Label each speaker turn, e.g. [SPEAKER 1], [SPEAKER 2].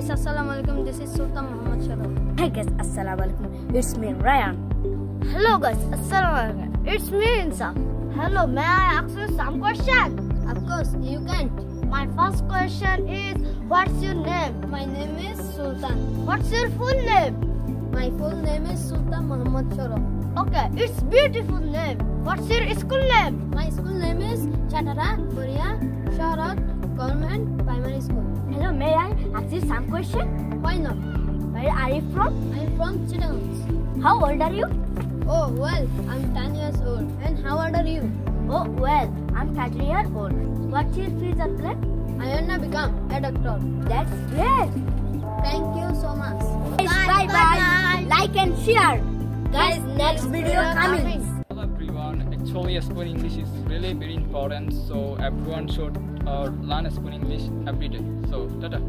[SPEAKER 1] guys, assalamu alaikum. This is Sultan Muhammad Sharaf.
[SPEAKER 2] Hey guys, assalamu alaikum. It's me, Ryan.
[SPEAKER 1] Hello guys, assalamu alaikum. It's me, Insa. Hello, may I ask you some question? Of course, you can. My first question is, what's your name? My name is Sultan. What's your full name? My full name is Sultan Muhammad Sharaf. Okay, it's beautiful name. What's your school name? My school name is Chatara Boria
[SPEAKER 2] ask you some question?
[SPEAKER 1] Why not?
[SPEAKER 2] Where are you from?
[SPEAKER 1] I'm from Chittagong.
[SPEAKER 2] How old are you?
[SPEAKER 1] Oh, well, I'm 10 years old. And how old are you?
[SPEAKER 2] Oh, well, I'm 13 years old. What's your future plan?
[SPEAKER 1] I wanna become a doctor.
[SPEAKER 2] That's great.
[SPEAKER 1] Thank you so much.
[SPEAKER 2] Guys, bye bye. Like and share. Guys, next video coming.
[SPEAKER 3] Hello everyone. Actually, spoken English is really very important. So everyone should uh, learn spoken English every day. So, tata.